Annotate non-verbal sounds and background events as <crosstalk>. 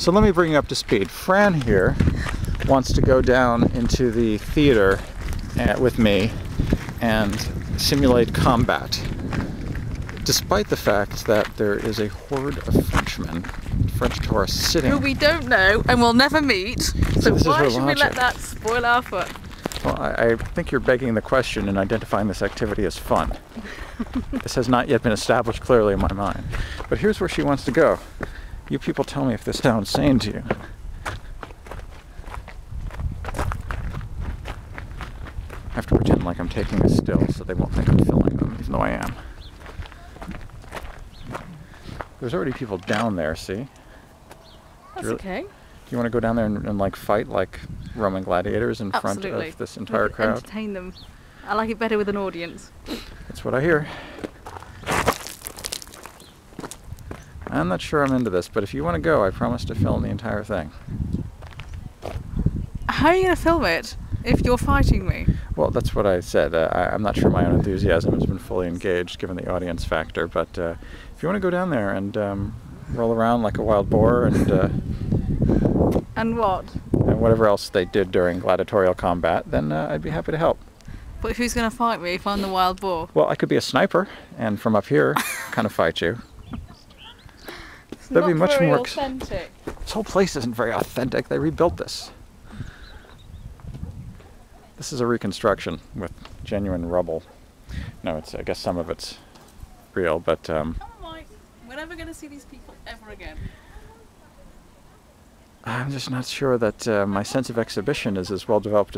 So let me bring you up to speed. Fran here wants to go down into the theater uh, with me and simulate combat. Despite the fact that there is a horde of Frenchmen, French tourists sitting. Who we don't know and will never meet. So, is why should we let that spoil our fun? Well, I, I think you're begging the question and identifying this activity as fun. <laughs> this has not yet been established clearly in my mind. But here's where she wants to go. You people tell me if this sounds sane to you. I have to pretend like I'm taking this still so they won't think I'm filming them, even though I am. There's already people down there, see? That's Really? okay. Do you want to go down there and, and like fight like Roman gladiators in front of this entire crowd? Entertain them. I like it better with an audience. That's what I hear. I'm not sure I'm into this, but if you want to go, I promise to film the entire thing. How are you going to film it if you're fighting me? Well, that's what I said. Uh, I, I'm not sure my own enthusiasm has been fully engaged given the audience factor, but uh, if you want to go down there and um, roll around like a wild boar and, uh, And what? and whatever else they did during gladiatorial combat, then uh, I'd be happy to help. But who's going to fight me if I'm the wild boar? Well, I could be a sniper and from up here <laughs> kind of fight you. That'd be much more authentic. This whole place isn't very authentic. They rebuilt this. This is a reconstruction with genuine rubble. No, it's I guess some of it's real, but um. We're never going to see these people ever again. I'm just not sure that uh, my sense of exhibition is as well developed